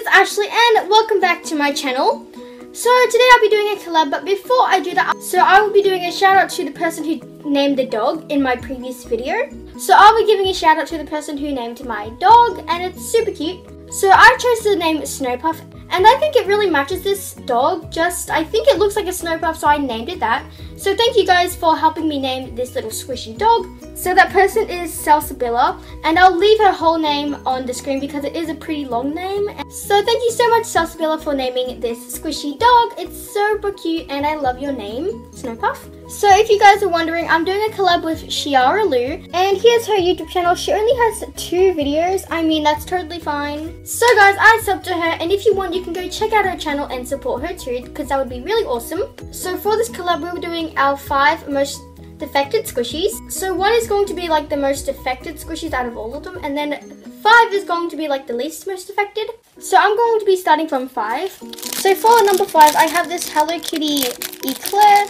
it's Ashlee and welcome back to my channel. So today I'll be doing a collab, but before I do that, so I will be doing a shout out to the person who named the dog in my previous video. So I'll be giving a shout out to the person who named my dog and it's super cute. So I chose the name Snowpuff and I think it really matches this dog. Just, I think it looks like a Snowpuff so I named it that. So thank you guys for helping me name this little squishy dog. So that person is Salsabilla and I'll leave her whole name on the screen because it is a pretty long name. So thank you so much Salsabilla for naming this squishy dog. It's super cute and I love your name, Snowpuff. So if you guys are wondering, I'm doing a collab with Chiara Luu and here's her YouTube channel. She only has two videos. I mean, that's totally fine. So guys, I subbed to her and if you want, you can go check out her channel and support her too because that would be really awesome. So for this collab, we are doing our five most defected squishies. So one is going to be like the most defected squishies out of all of them and then five is going to be like the least most affected. So I'm going to be starting from five. So for number five, I have this Hello Kitty Eclair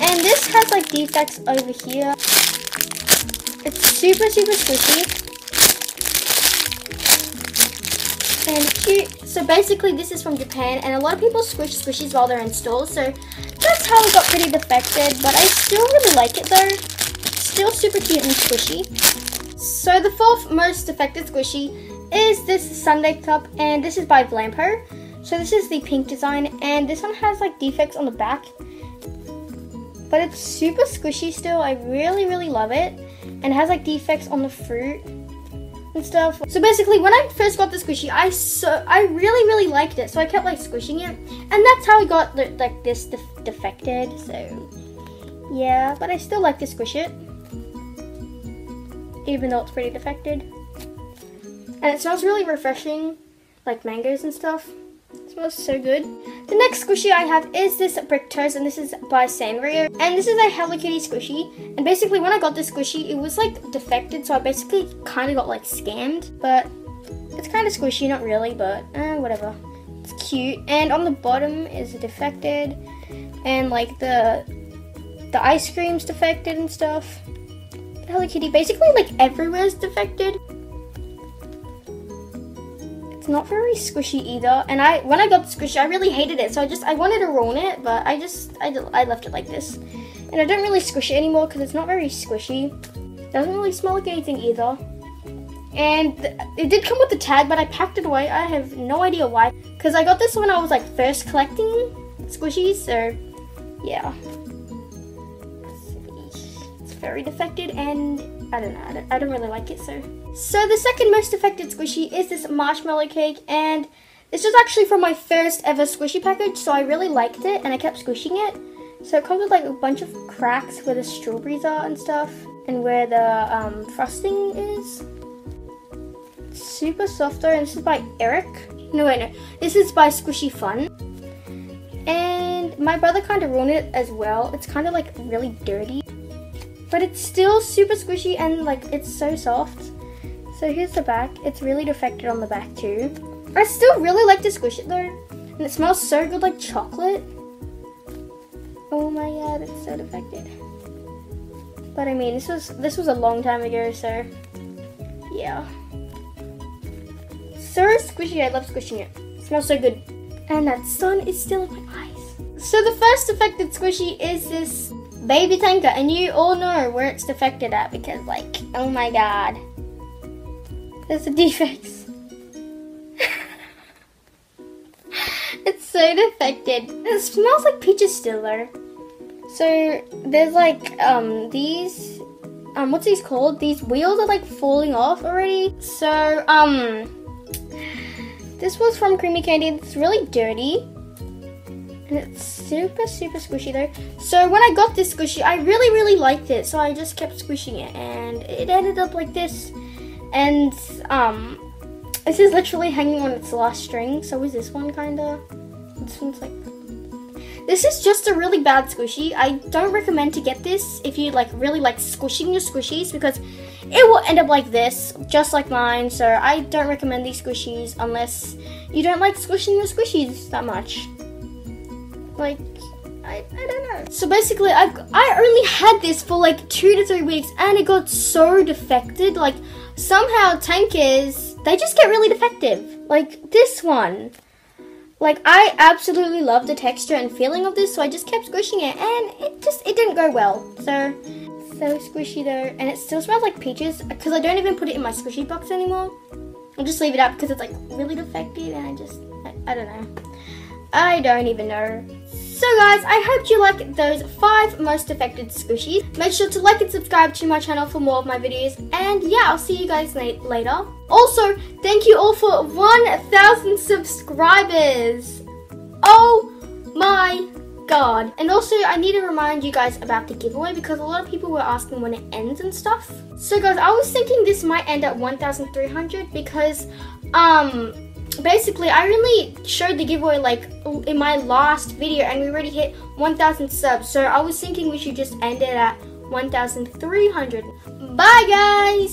and this has like defects over here. It's super, super squishy. And cute. So basically this is from Japan and a lot of people squish squishies while they're in stores. So that's how it got pretty defected, but I still really like it though. Still super cute and squishy. So the fourth most defected squishy is this sundae cup, and this is by Blampo. So this is the pink design, and this one has like defects on the back. But it's super squishy still. I really, really love it. And it has like defects on the fruit and stuff. So basically, when I first got the squishy, I so I really really liked it. So I kept like squishing it, and that's how I got like this def defected. So yeah, but I still like to squish it, even though it's pretty defected. And it smells really refreshing, like mangoes and stuff. Smells so good. The next squishy I have is this Brick Toast, and this is by Sanrio. And this is a Hello Kitty squishy. And basically, when I got this squishy, it was like defected, so I basically kind of got like scammed. But it's kind of squishy, not really, but eh, whatever. It's cute. And on the bottom is defected, and like the the ice cream's defected and stuff. Hello Kitty, basically like everywhere is defected not very squishy either. And I, when I got squishy, I really hated it. So I just, I wanted to ruin it, but I just, I, I left it like this. And I don't really squish it anymore because it's not very squishy. Doesn't really smell like anything either. And it did come with the tag, but I packed it away. I have no idea why. Because I got this when I was like first collecting squishies, so yeah. It's very defected and I don't know, I don't, I don't really like it, so. So the second most affected squishy is this marshmallow cake, and this was actually from my first ever squishy package, so I really liked it, and I kept squishing it. So it comes with like a bunch of cracks where the strawberries are and stuff, and where the um, frosting is. super soft though, and this is by Eric. No, wait, no. This is by Squishy Fun. And my brother kind of ruined it as well. It's kind of like really dirty. But it's still super squishy and like it's so soft. So here's the back. It's really defected on the back too. I still really like to squish it though. And it smells so good like chocolate. Oh my god, it's so defected. But I mean, this was this was a long time ago, so yeah. So squishy, I love squishing it. it smells so good. And that sun is still in my eyes. So the first defected squishy is this Baby Tanker, and you all know where it's defected at because, like, oh my god. There's a defects. it's so defected. It smells like peaches still though. So, there's like, um, these, um, what's these called? These wheels are like falling off already. So, um, this was from Creamiicandy. It's really dirty. And it's super, super squishy though. So when I got this squishy, I really, really liked it. So I just kept squishing it and it ended up like this. And um, this is literally hanging on its last string. So is this one kinda. This one's like this is just a really bad squishy. I don't recommend to get this if you like really like squishing your squishies because it will end up like this, just like mine. So I don't recommend these squishies unless you don't like squishing your squishies that much. Like, I, I don't know. So basically, I, I only had this for like two to three weeks and it got so defected. Like, somehow tankers, they just get really defective. Like this one. Like I absolutely love the texture and feeling of this, so I just kept squishing it and it just, it didn't go well. So, so squishy though. And it still smells like peaches because I don't even put it in my squishy box anymore. I'll just leave it up because it's like really defective and I just, I, I don't know. I don't even know. So guys, I hope you like those five most affected squishies. Make sure to like and subscribe to my channel for more of my videos. And yeah, I'll see you guys later. Also, thank you all for 1,000 subscribers. Oh my god. And also, I need to remind you guys about the giveaway because a lot of people were asking when it ends and stuff. So guys, I was thinking this might end at 1,300 because, um, basically I really showed the giveaway like in my last video and we already hit 1,000 subs. So I was thinking we should just end it at 1,300. Bye guys!